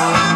Música